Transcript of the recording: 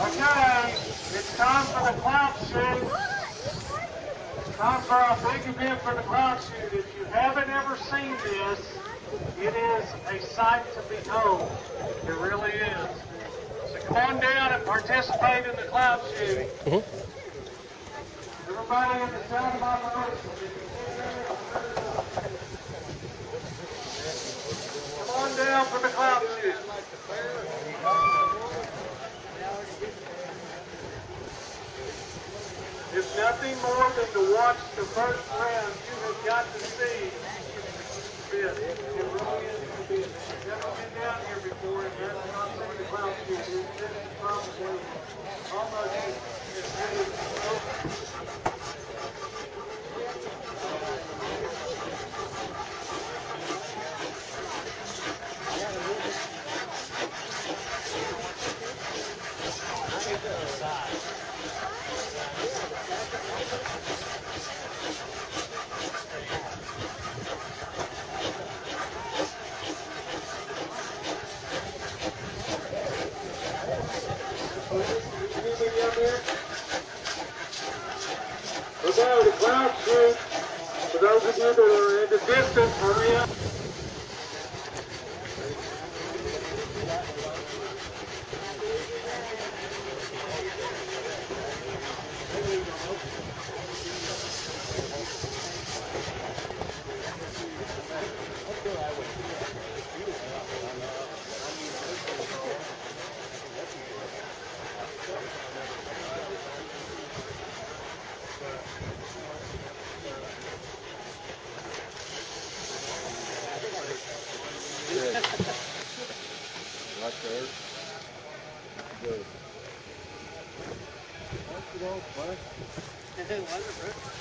Okay, it's time for the cloud shoot. Time for a big event for the cloud shoot. If you haven't ever seen this, it is a sight to behold. It really is. So come on down and participate in the cloud shooting. Mm-hmm. Everybody in the sound of you can, Come on down for the cloud shoot. It's nothing more than to watch the first round. You have got to see this. It really is to be. If you've never been down here before and you have not seen the cloud shoot, this this is probably almost as as good as the Anybody out there? Okay, the cloud shoot. For those of you that are in the distance, hurry up. Good. right there. Good. That's it all, Frank. Wonderful.